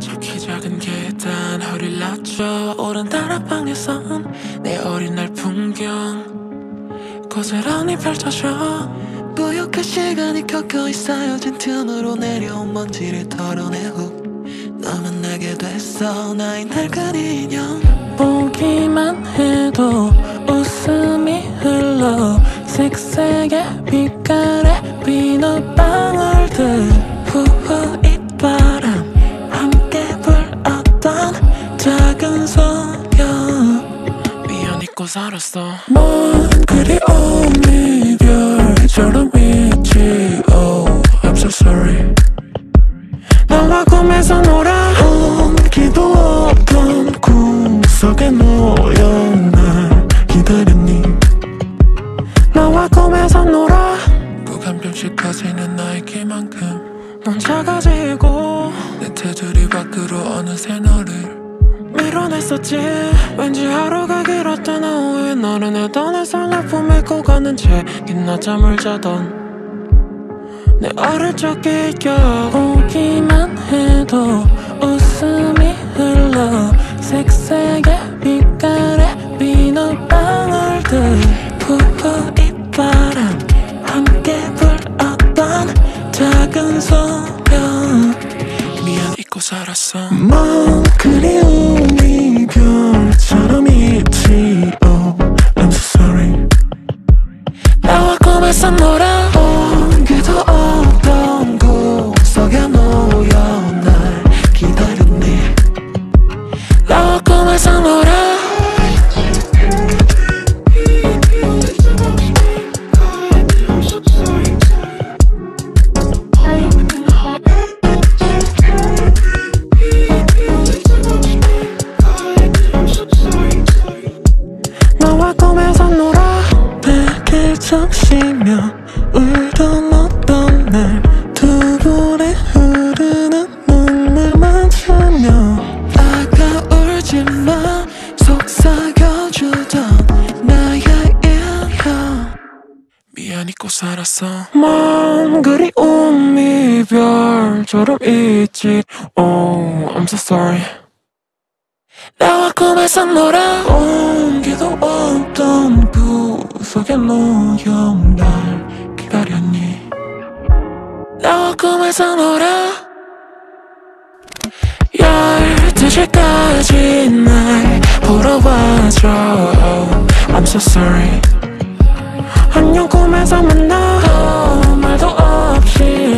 저키 작은 계단 허리를 낮춰 오른 다락방에선 내 어린 날 풍경. 고스란히 펼쳐져. 뿌옇게 시간이 켜켜이 쌓여진 틈으로 내려온 먼지를 털어내고 너 만나게 됐어. 나의 낡은 인형. 보기만 해도 웃음이 흘러 색색의 빛깔의 비눗방울들 살았어. 먼 그리움이 별처럼 있지 Oh I'm so sorry. 너와 꿈에서 놀아. 온기도 없던 구석에 놓여 날 기다렸니? 너와 꿈에서 놀아. 무감정씩 커지는 나의 키만큼. 넌 작아지고. 내 테두리 밖으로 어느새 너를 밀어냈었지. 왠지 하루가 길었던 오후에 너를 내 떠날 설레고 메고 가는 채 긴 낮잠을 자던 내 어릴 적 기억 보기만 해도 웃음이 흘러 색색의 빛깔의 비눗방울들 푸푸 이바람 함께 불었던 작은 소녀 미안 잊고 살았어. 먼 그리움 적시며 울던 어떤 날두 분의 흐르는 눈물 맞으며 아까 울지마 속삭여주던 나의 일형. 미안 잊고 살았어. 먼 그리움 이 별처럼 있지. Oh I'm so sorry. 나와 꿈에서 놀아 온기도 없던 구석에 놓여 날 기다렸니? 나와 꿈에서 놀아? 12시까지 날 보러 와줘. I'm so sorry. 안녕 꿈에서 만나. 아무 말도 없이. 떠